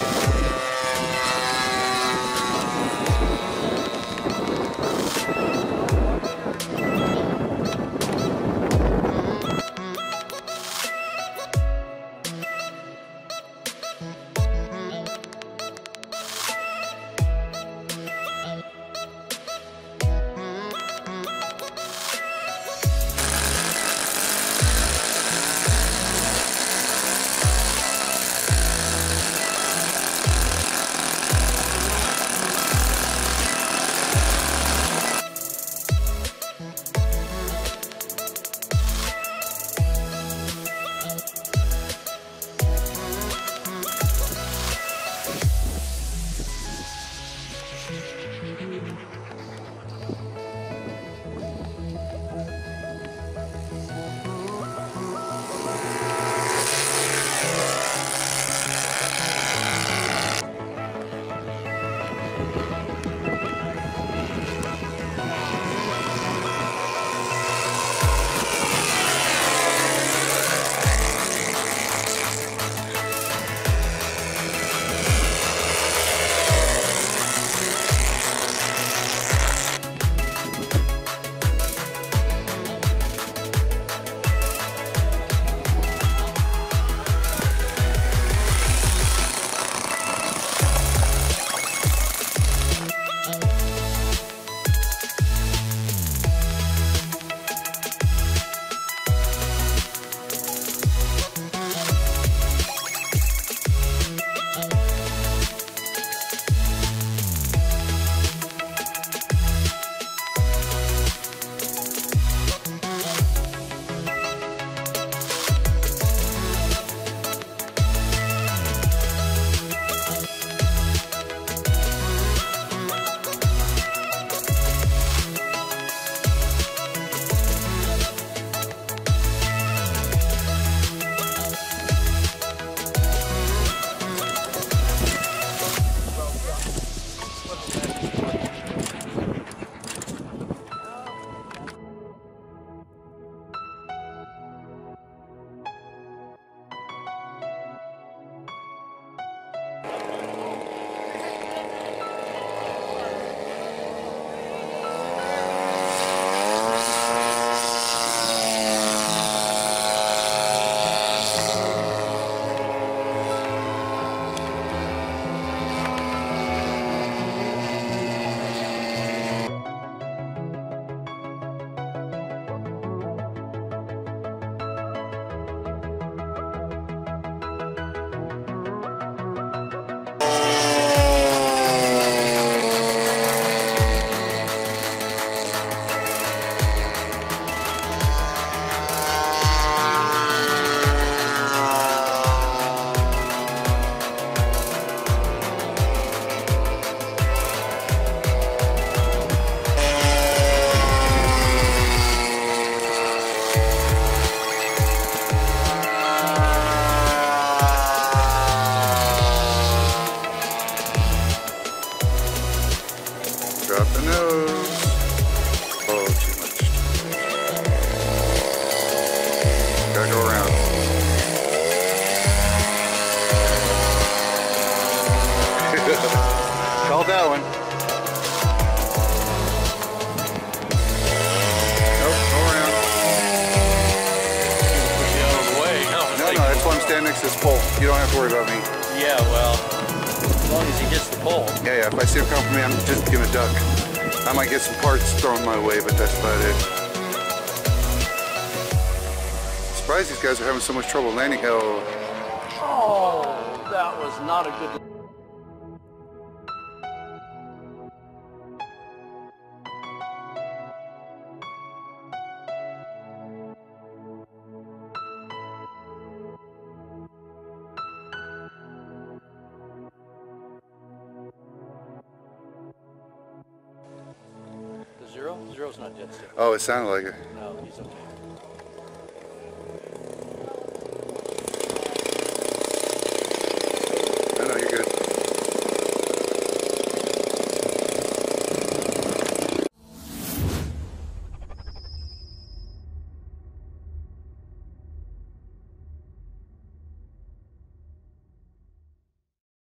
Bye. that one. Nope, go around. You. No, no, no standing next to this pole. You don't have to worry about me. Yeah, well long as he gets the pole. Yeah, yeah. If I see him come for me, I'm just gonna duck. I might get some parts thrown my way, but that's about it. Surprised these guys are having so much trouble landing. Oh, Oh, that was not a good. Not still. oh, it sounded like it. No, he's okay. No, no, you're good.